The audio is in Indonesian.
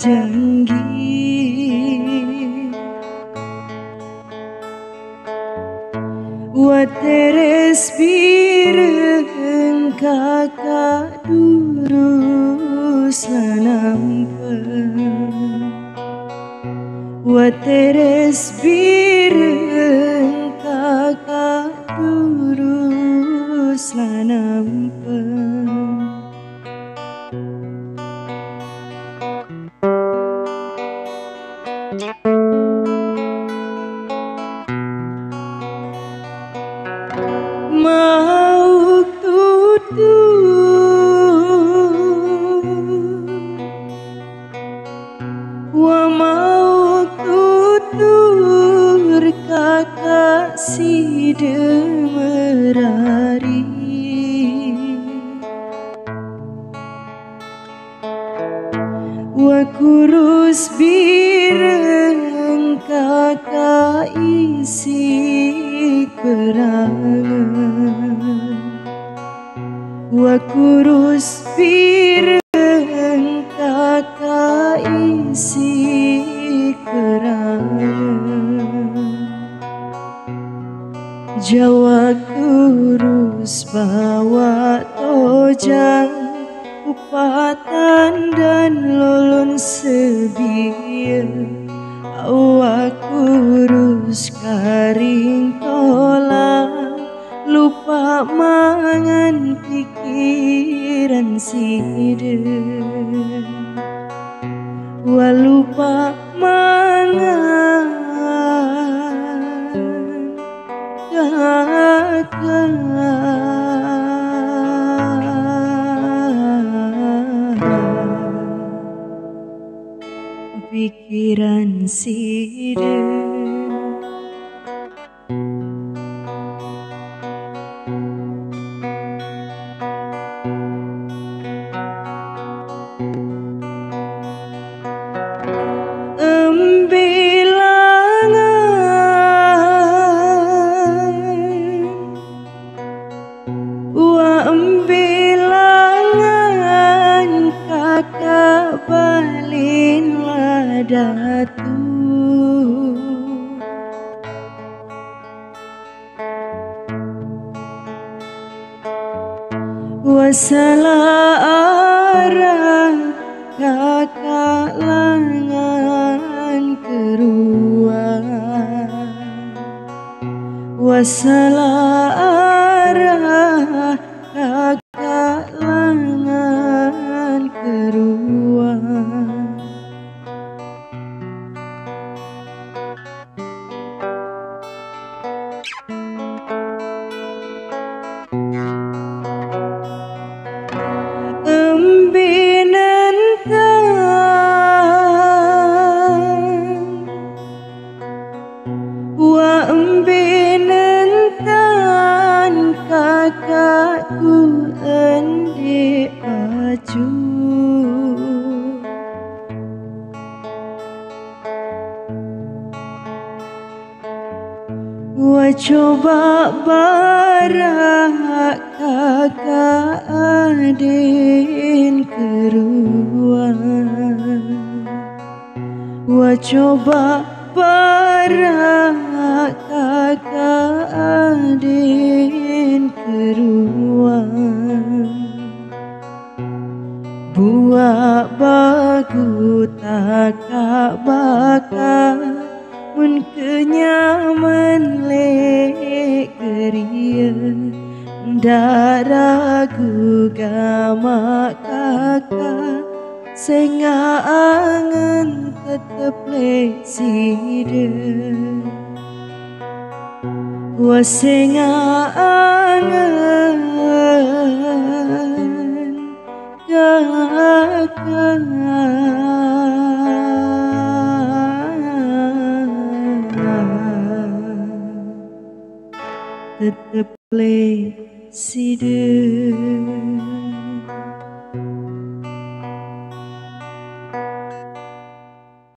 pejanggi Wa teres bireng kakak durus lanampa Wa teres bireng mau tutup wa mau tutur kakak si wa kurus bireng kakak isi perangan wa kurus bireng kakak isi kerangan. Jawa kurus bawa tojang upatan dan lupa mangan pikiran side wa lupa mangan kakak pikiran side ladatu Wasalah arah kakak langan keruan. Wasalah Wa coba barak kakak adin keruan. Wa coba barak kakak adin keruan Buat bagu takak bakar mun kenyaman lek keria. Daragu gama kakak senga angen tetep lek side wa senga angen kakak tetep le side